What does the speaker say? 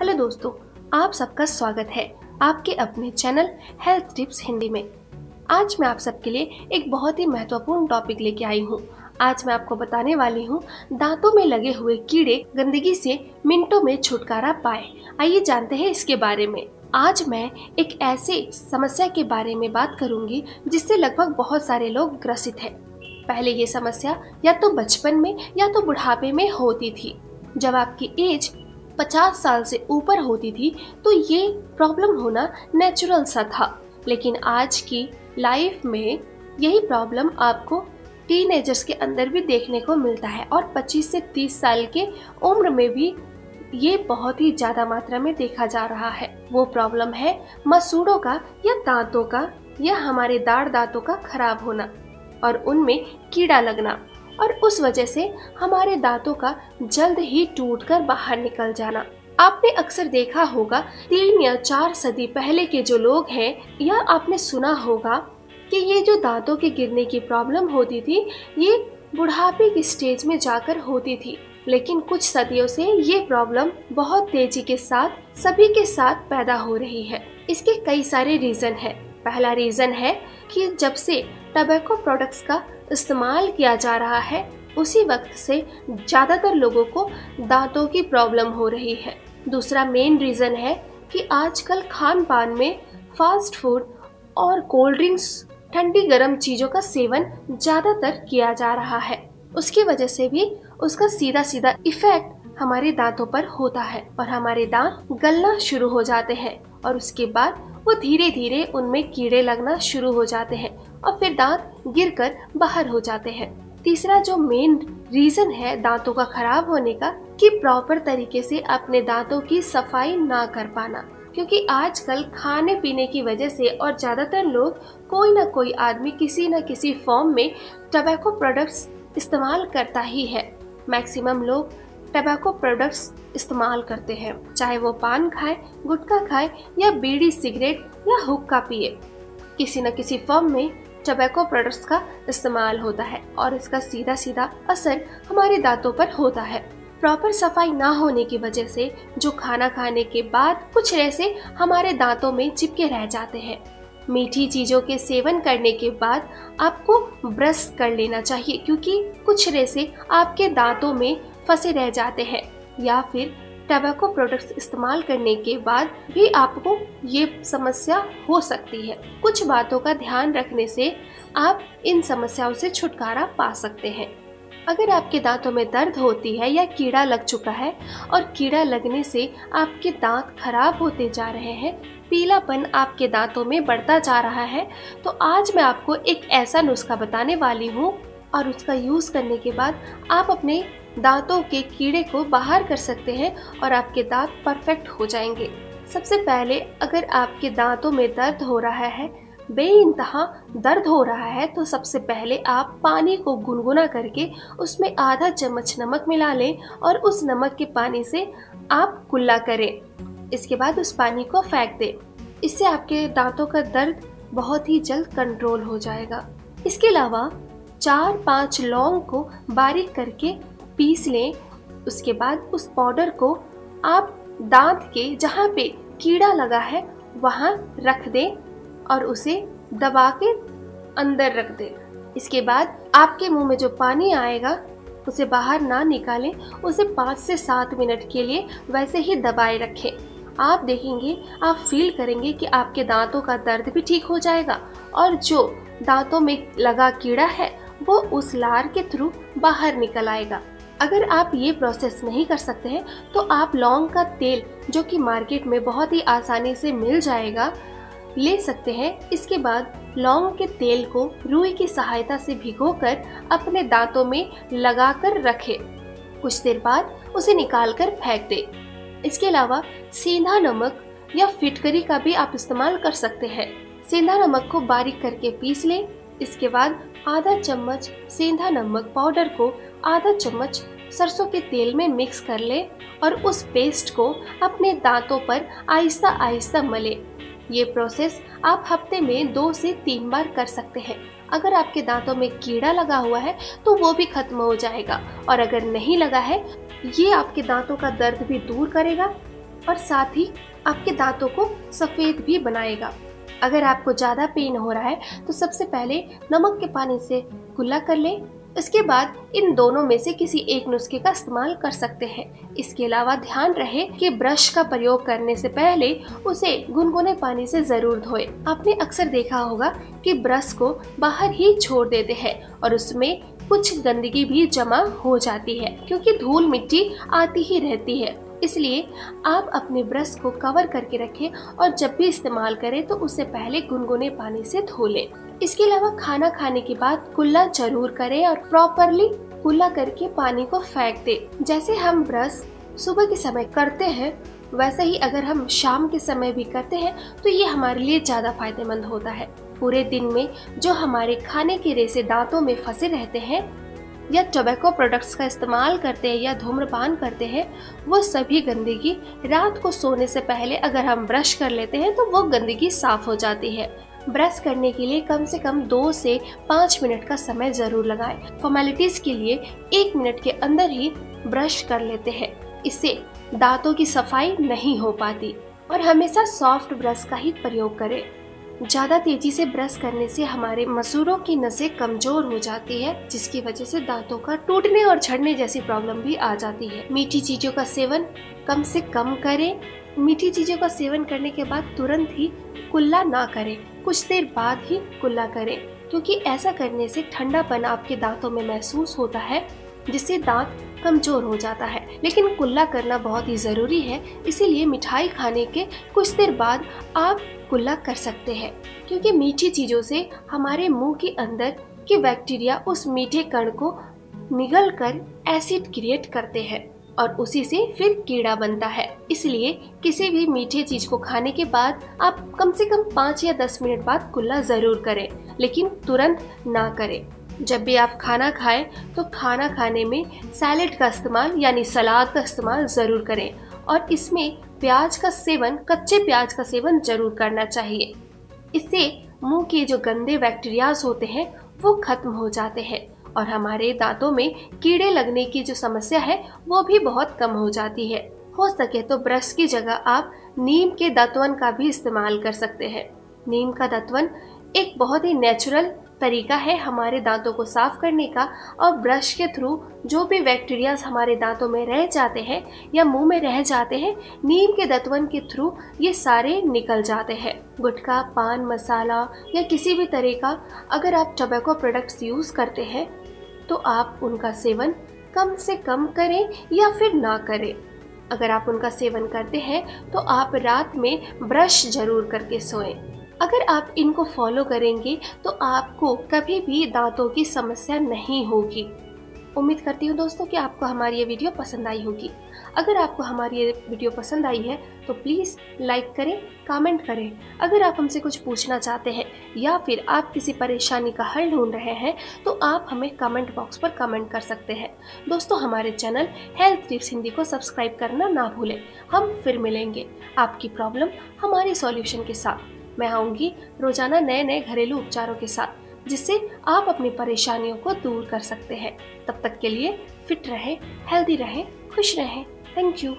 Hello दोस्तों, आप सबका स्वागत है आपके अपने चैनल हेल्थ टिप्स हिंदी में। आज मैं आप सबके लिए एक बहुत ही महत्वपूर्ण टॉपिक लेके आई हूँ। आज मैं आपको बताने वाली हूँ, दांतों में लगे हुए कीड़े गंदगी से मिनटों में छुटकारा पाए। आइए जानते हैं इसके बारे में। आज मैं एक ऐसे समस्या के बारे में बात करूँगी, जिससे लगभग बहुत सारे लोग ग्रसित हैं। पहले ये समस्या या तो बचपन में या तो बुढ़ापे में होती थी। जब आपकी एज 50 साल से ऊपर होती थी तो ये प्रॉब्लम होना नेचुरल सा था। लेकिन आज की लाइफ में यही प्रॉब्लम आपको टीनेजर्स के अंदर भी देखने को मिलता है और 25 से 30 साल के उम्र में भी ये बहुत ही ज़्यादा मात्रा में देखा जा रहा है। वो प्रॉब्लम है मसूड़ों का या दांतों का या हमारे दाढ़ दांतों का खराब होना और उनमें कीड़ा लगना। और उस वजह से हमारे दांतों का जल्द ही टूटकर बाहर निकल जाना। आपने अक्सर देखा होगा, तीन या चार सदी पहले के जो लोग हैं, या आपने सुना होगा कि ये जो दांतों के गिरने की प्रॉब्लम होती थी, ये बुढ़ापे की स्टेज में जाकर होती थी। लेकिन कुछ सदियों से ये प्रॉब्लम बहुत तेज़ी के साथ, सभी के साथ पैदा हो रही है। इसके कई सारे रीजन है। पहला रीजन है कि जब से टबैको प्रोडक्ट्स का इस्तेमाल किया जा रहा है, उसी वक्त से ज़्यादातर लोगों को दांतों की प्रॉब्लम हो रही है। दूसरा मेन रीज़न है कि आजकल खान पान में फास्ट फ़ूड और कोल्ड ड्रिंक्स ठंडी गर्म चीज़ों का सेवन ज़्यादातर किया जा रहा है। उसकी वजह से भी उसका सीधा सीधा इफ़ेक्ट हमारे दांतों पर होता है और हमारे दांत गलना शुरू हो जाते हैं। और उसके बाद वो धीरे धीरे उनमें कीड़े लगना शुरू हो जाते हैं और फिर दांत गिरकर बाहर हो जाते हैं। तीसरा जो मेन रीजन है दांतों का खराब होने का कि प्रॉपर तरीके से अपने दांतों की सफ़ाई ना कर पाना। क्योंकि आजकल खाने पीने की वजह से और ज़्यादातर लोग कोई ना कोई आदमी किसी न किसी फॉर्म में टबैको प्रोडक्ट्स इस्तेमाल करता ही है। मैक्सिमम लोग टबैको प्रोडक्ट्स इस्तेमाल करते हैं, चाहे वो पान खाए, गुटखा खाए, या बीड़ी, सिगरेट, या हुक्का पिए। किसी न किसी फॉर्म में टबैको प्रोडक्ट्स का इस्तेमाल होता है और इसका सीधा सीधा असर हमारे दांतों पर होता है। प्रॉपर सफ़ाई ना होने की वजह से जो खाना खाने के बाद कुछ रेसे हमारे दांतों में चिपके रह जाते हैं। मीठी चीज़ों के सेवन करने के बाद आपको ब्रश कर लेना चाहिए, क्योंकि कुछ रेसे आपके दांतों में फंसे रह जाते हैं। या फिर टबैको प्रोडक्ट्स इस्तेमाल करने के बाद भी आपको ये समस्या हो सकती है। कुछ बातों का ध्यान रखने से आप इन समस्याओं से छुटकारा पा सकते हैं। अगर आपके दांतों में दर्द होती है या कीड़ा लग चुका है और कीड़ा लगने से आपके दांत खराब होते जा रहे हैं, पीलापन आपके दांतों में बढ़ता जा रहा है तो आज मैं आपको एक ऐसा नुस्खा बताने वाली हूँ और उसका यूज़ करने के बाद आप अपने दांतों के कीड़े को बाहर कर सकते हैं और आपके दांत परफेक्ट हो जाएँगे। सबसे पहले अगर आपके दांतों में दर्द हो रहा है बे इंतहा दर्द हो रहा है तो सबसे पहले आप पानी को गुनगुना करके उसमें आधा चम्मच नमक मिला लें और उस नमक के पानी से आप कुल्ला करें। इसके बाद उस पानी को फेंक दें। इससे आपके दांतों का दर्द बहुत ही जल्द कंट्रोल हो जाएगा। इसके अलावा चार पाँच लौंग को बारीक करके पीस लें, उसके बाद उस पाउडर को आप दांत के जहाँ पे कीड़ा लगा है, वहाँ रख दें और उसे दबा के अंदर रख दें। इसके बाद आपके मुँह में जो पानी आएगा, उसे बाहर ना निकालें, उसे पाँच से सात मिनट के लिए वैसे ही दबाए रखें। आप देखेंगे, आप फील करेंगे कि आपके दांतों का दर्द भी ठीक हो जाएगा और जो दांतों में लगा कीड़ा है, वो उस लार के थ्रू बाहर निकल आएगा। अगर आप ये प्रोसेस नहीं कर सकते हैं तो आप लौंग का तेल, जो कि मार्केट में बहुत ही आसानी से मिल जाएगा, ले सकते हैं। इसके बाद लौंग के तेल को रुई की सहायता से भिगोकर अपने दांतों में लगाकर रखें। कुछ देर बाद उसे निकालकर फेंक दें। इसके अलावा सीधा नमक या फिटकरी का भी आप इस्तेमाल कर सकते हैं। सेंधा नमक को बारीक करके पीस लें। इसके बाद आधा चम्मच सेंधा नमक पाउडर को आधा चम्मच सरसों के तेल में मिक्स कर ले और उस पेस्ट को अपने दांतों पर आहिस्ता आहिस्ता मले। ये प्रोसेस आप हफ़्ते में दो से तीन बार कर सकते हैं। अगर आपके दांतों में कीड़ा लगा हुआ है तो वो भी खत्म हो जाएगा। और अगर नहीं लगा है, ये आपके दांतों का दर्द भी दूर करेगा और साथ ही आपके दांतों को सफ़ेद भी बनाएगा। अगर आपको ज़्यादा पेन हो रहा है तो सबसे पहले नमक के पानी से कुल्ला कर लें। इसके बाद इन दोनों में से किसी एक नुस्खे का इस्तेमाल कर सकते हैं। इसके अलावा ध्यान रहे कि ब्रश का प्रयोग करने से पहले उसे गुनगुने पानी से ज़रूर धोए। आपने अक्सर देखा होगा कि ब्रश को बाहर ही छोड़ देते हैं और उसमें कुछ गंदगी भी जमा हो जाती है, क्योंकि धूल मिट्टी आती ही रहती है। इसलिए आप अपने ब्रश को कवर करके रखें और जब भी इस्तेमाल करें तो उसे पहले गुनगुने पानी से धो लें। इसके अलावा खाना खाने के बाद कुल्ला ज़रूर करें और प्रॉपरली कुल्ला करके पानी को फेंक दें। जैसे हम ब्रश सुबह के समय करते हैं, वैसे ही अगर हम शाम के समय भी करते हैं तो ये हमारे लिए ज़्यादा फ़ायदेमंद होता है। पूरे दिन में जो हमारे खाने के रेसे दांतों में फंसे रहते हैं या टोबैको प्रोडक्ट्स का इस्तेमाल करते हैं या धूम्रपान करते हैं, वो सभी गंदगी रात को सोने से पहले अगर हम ब्रश कर लेते हैं तो वो गंदगी साफ़ हो जाती है। ब्रश करने के लिए कम से कम दो से पाँच मिनट का समय ज़रूर लगाएँ। फॉर्मेलिटीज़ के लिए एक मिनट के अंदर ही ब्रश कर लेते हैं। इससे दांतों की सफ़ाई नहीं हो पाती और हमेशा सॉफ्ट ब्रश का ही प्रयोग करें। ज़्यादा तेज़ी से ब्रश करने से हमारे मसूरों की नसें कमज़ोर हो जाती है, जिसकी वजह से दांतों का टूटने और झड़ने जैसी प्रॉब्लम भी आ जाती है। मीठी चीज़ों का सेवन कम से कम करें। मीठी चीज़ों का सेवन करने के बाद तुरंत ही कुल्ला ना करें। कुछ देर बाद ही कुल्ला करें, क्योंकि ऐसा करने से ठंडापन आपके दांतों में महसूस होता है। जिससे दांत कमज़ोर हो जाता है। लेकिन कुल्ला करना बहुत ही ज़रूरी है, इसीलिए मिठाई खाने के कुछ देर बाद आप कुल्ला कर सकते हैं। क्योंकि मीठी चीज़ों से हमारे मुँह के अंदर के बैक्टीरिया उस मीठे कण को निगल कर एसिड क्रिएट करते हैं और उसी से फिर कीड़ा बनता है। इसलिए किसी भी मीठे चीज़ को खाने के बाद आप कम से कम पाँच या दस मिनट बाद कुल्ला ज़रूर करें, लेकिन तुरंत ना करें। जब भी आप खाना खाएँ तो खाना खाने में सैलेड का इस्तेमाल, यानी सलाद का इस्तेमाल ज़रूर करें। और इसमें प्याज का सेवन, कच्चे प्याज का सेवन ज़रूर करना चाहिए। इससे मुँह के जो गंदे बैक्टीरियाज होते हैं, वो खत्म हो जाते हैं और हमारे दांतों में कीड़े लगने की जो समस्या है, वो भी बहुत कम हो जाती है। हो सके तो ब्रश की जगह आप नीम के दत्वन का भी इस्तेमाल कर सकते हैं। नीम का दत्वन एक बहुत ही नेचुरल तरीका है हमारे दांतों को साफ़ करने का और ब्रश के थ्रू जो भी बैक्टीरियाज हमारे दांतों में रह जाते हैं या मुँह में रह जाते हैं, नीम के दतवन के थ्रू ये सारे निकल जाते हैं। गुटखा, पान, मसाला या किसी भी तरह का अगर आप टोबैको प्रोडक्ट्स यूज़ करते हैं तो आप उनका सेवन कम से कम करें या फिर ना करें। अगर आप उनका सेवन करते हैं तो आप रात में ब्रश ज़रूर करके सोएँ। अगर आप इनको फॉलो करेंगे तो आपको कभी भी दांतों की समस्या नहीं होगी। उम्मीद करती हूँ दोस्तों कि आपको हमारी ये वीडियो पसंद आई होगी। अगर आपको हमारी ये वीडियो पसंद आई है तो प्लीज़ लाइक करें कमेंट करें। अगर आप हमसे कुछ पूछना चाहते हैं, या फिर आप किसी परेशानी का हल ढूंढ रहे हैं तो आप हमें कमेंट बॉक्स पर कमेंट कर सकते हैं। दोस्तों, हमारे चैनल हेल्थ टिप्स हिंदी को सब्सक्राइब करना ना भूलें। हम फिर मिलेंगे। आपकी प्रॉब्लम हमारे सॉल्यूशन के साथ। मैं आऊँगी रोज़ाना नए नए घरेलू उपचारों के साथ, जिससे आप अपनी परेशानियों को दूर कर सकते हैं। तब तक के लिए फिट रहें हेल्दी रहें, खुश रहें। Thank you